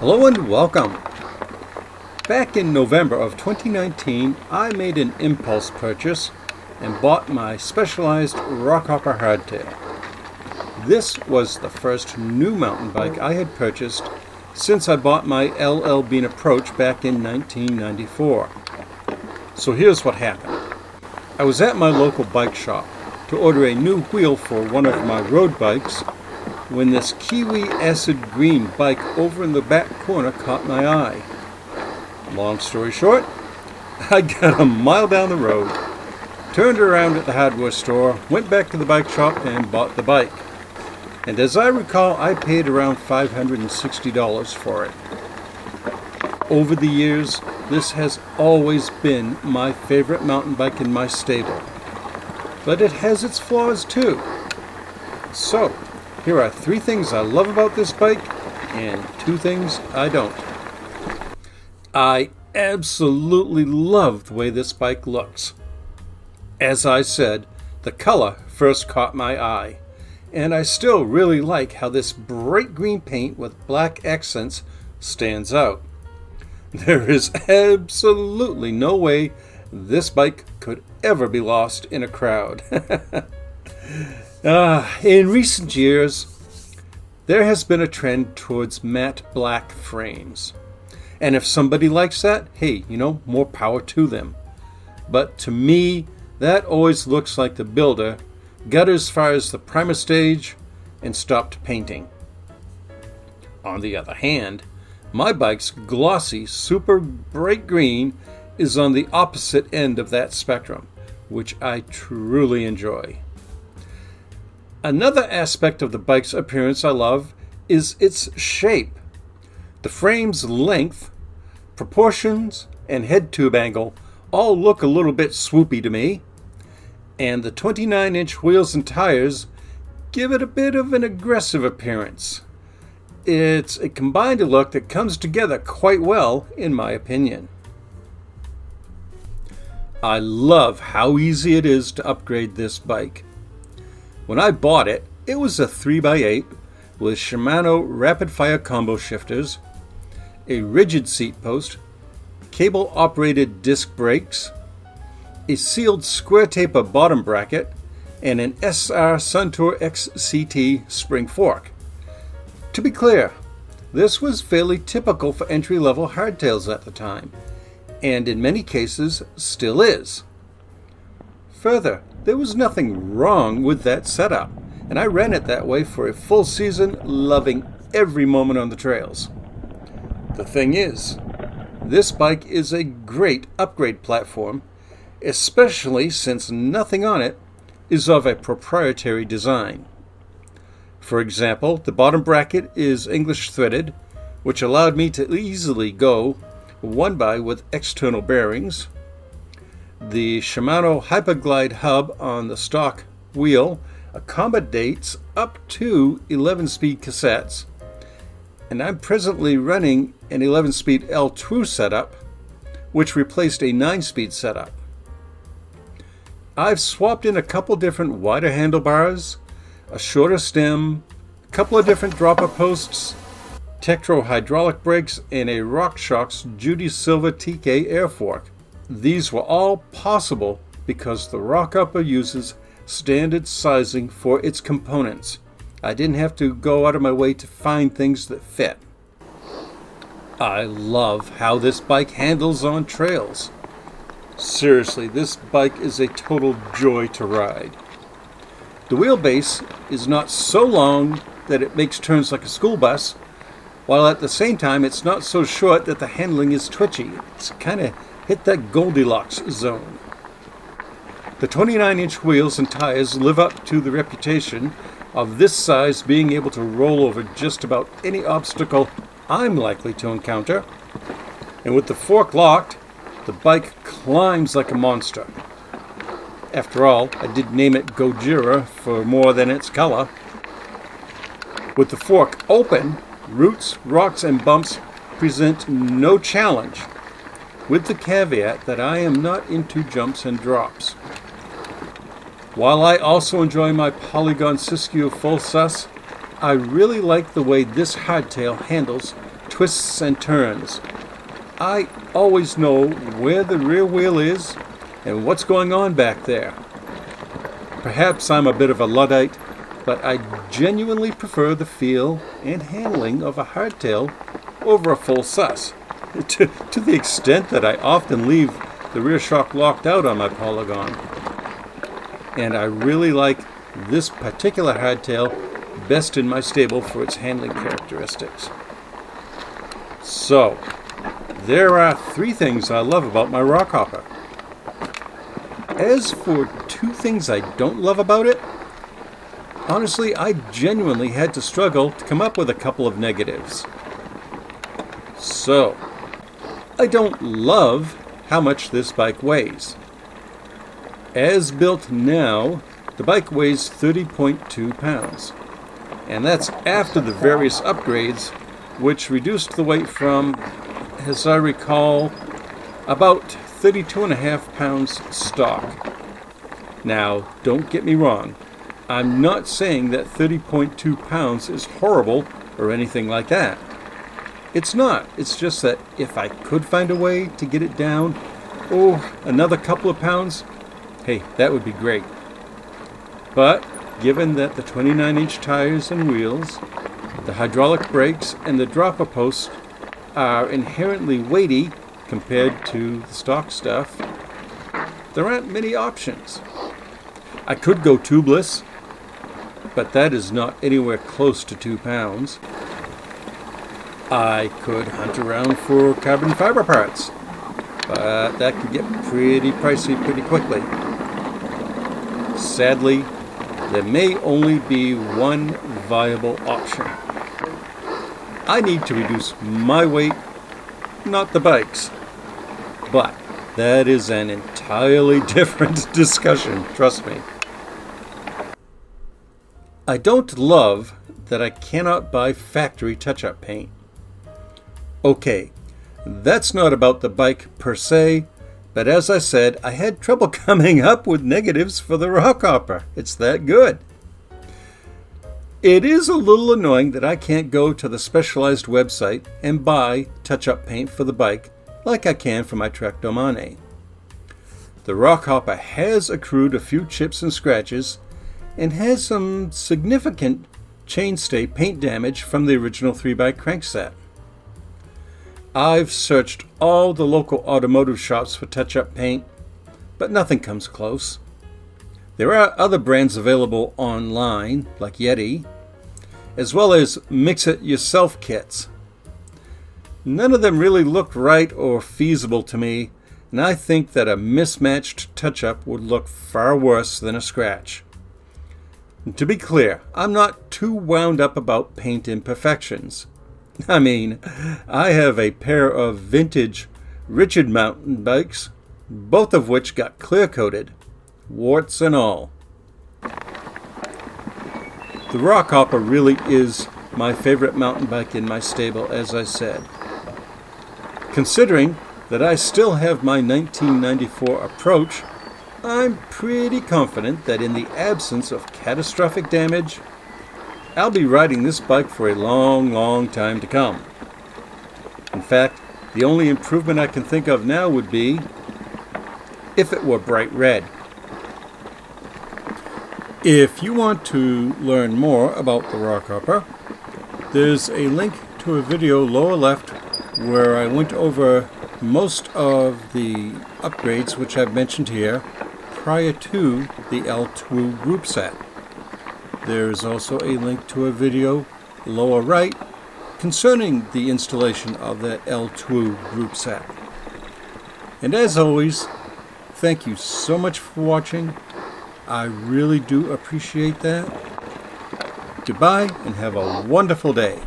Hello and welcome. Back in November of 2019, I made an impulse purchase and bought my Specialized Rockhopper Hardtail. This was the first new mountain bike I had purchased since I bought my LL Bean Approach back in 1994. So here's what happened. I was at my local bike shop to order a new wheel for one of my road bikes when this kiwi acid green bike over in the back corner caught my eye. Long story short, I got a mile down the road, turned around at the hardware store, went back to the bike shop and bought the bike. And as I recall, I paid around $560 for it. Over the years, this has always been my favorite mountain bike in my stable. But it has its flaws too. So, here are three things I love about this bike and two things I don't. I absolutely love the way this bike looks. As I said, the color first caught my eye, and I still really like how this bright green paint with black accents stands out. There is absolutely no way this bike could ever be lost in a crowd. uh, in recent years, there has been a trend towards matte black frames. And if somebody likes that, hey, you know, more power to them. But to me, that always looks like the builder got as far as the primer stage and stopped painting. On the other hand, my bike's glossy, super bright green is on the opposite end of that spectrum, which I truly enjoy. Another aspect of the bike's appearance I love is its shape. The frame's length, proportions, and head tube angle all look a little bit swoopy to me, and the 29 inch wheels and tires give it a bit of an aggressive appearance. It's a combined look that comes together quite well, in my opinion. I love how easy it is to upgrade this bike. When I bought it, it was a 3x8 with Shimano rapid fire combo shifters, a rigid seat post, cable operated disc brakes, a sealed square taper bottom bracket, and an SR Suntour XCT spring fork. To be clear, this was fairly typical for entry level hardtails at the time, and in many cases still is. Further, there was nothing wrong with that setup, and I ran it that way for a full season, loving every moment on the trails. The thing is, this bike is a great upgrade platform, especially since nothing on it is of a proprietary design. For example, the bottom bracket is English threaded, which allowed me to easily go one by with external bearings. The Shimano Hyperglide hub on the stock wheel accommodates up to 11 speed cassettes, and I'm presently running an 11 speed LTWOO setup, which replaced a 9 speed setup. I've swapped in a couple different wider handlebars a shorter stem, a couple of different dropper posts, Tektro hydraulic brakes, and a RockShox Judy Silver TK air fork. These were all possible because the Rockhopper uses standard sizing for its components. I didn't have to go out of my way to find things that fit. I love how this bike handles on trails. Seriously, this bike is a total joy to ride. The wheelbase is not so long that it makes turns like a school bus, while at the same time it's not so short that the handling is twitchy. It's kind of hit that Goldilocks zone. The 29 inch wheels and tires live up to the reputation of this size being able to roll over just about any obstacle I'm likely to encounter. And with the fork locked, the bike climbs like a monster. After all, I did name it Gojira for more than its color. With the fork open, roots, rocks, and bumps present no challenge, with the caveat that I am not into jumps and drops. While I also enjoy my Polygon Siskiyou Full Sus, I really like the way this hardtail handles twists and turns. I always know where the rear wheel is and what's going on back there. Perhaps I'm a bit of a Luddite, but I genuinely prefer the feel and handling of a hardtail over a full sus, to, to the extent that I often leave the rear shock locked out on my Polygon. And I really like this particular hardtail best in my stable for its handling characteristics. So, there are three things I love about my Rockhopper. As for two things I don't love about it, honestly, I genuinely had to struggle to come up with a couple of negatives. So, I don't love how much this bike weighs. As built now, the bike weighs 30.2 pounds, and that's after the various upgrades, which reduced the weight from, as I recall, about 32.5 pounds stock. Now, don't get me wrong, I'm not saying that 30.2 pounds is horrible or anything like that. It's not. It's just that if I could find a way to get it down, oh, another couple of pounds, hey, that would be great. But given that the 29 inch tires and wheels, the hydraulic brakes, and the dropper post are inherently weighty compared to the stock stuff, there aren't many options. I could go tubeless, but that is not anywhere close to two pounds. I could hunt around for carbon fiber parts, but that could get pretty pricey pretty quickly. Sadly, there may only be one viable option. I need to reduce my weight, not the bike's. But that is an entirely different discussion, trust me. I don't love that I cannot buy factory touch-up paint. Okay, that's not about the bike per se, but as I said, I had trouble coming up with negatives for the Rockhopper. It's that good. It is a little annoying that I can't go to the specialized website and buy touch-up paint for the bike like I can for my Trek Domane. The Rockhopper has accrued a few chips and scratches and has some significant chainstay paint damage from the original 3x crankset. I've searched all the local automotive shops for touch-up paint, but nothing comes close. There are other brands available online, like Yeti, as well as mix-it-yourself kits. None of them really looked right or feasible to me, and I think that a mismatched touch-up would look far worse than a scratch. to be clear, I'm not too wound up about paint imperfections. I mean, I have a pair of vintage Ritchey mountain bikes, both of which got clear coated, warts and all. The Rockhopper really is my favorite mountain bike in my stable, as I said. Considering that I still have my 1994 approach, I'm pretty confident that in the absence of catastrophic damage, I'll be riding this bike for a long, long time to come. In fact, the only improvement I can think of now would be if it were bright red. If you want to learn more about the Rockhopper, there's a link to a video lower left where I went over most of the upgrades which I've mentioned here prior to the LTWOO group set. There is also a link to a video lower right concerning the installation of that LTWOO group set. And as always, thank you so much for watching. I really do appreciate that. Goodbye and have a wonderful day.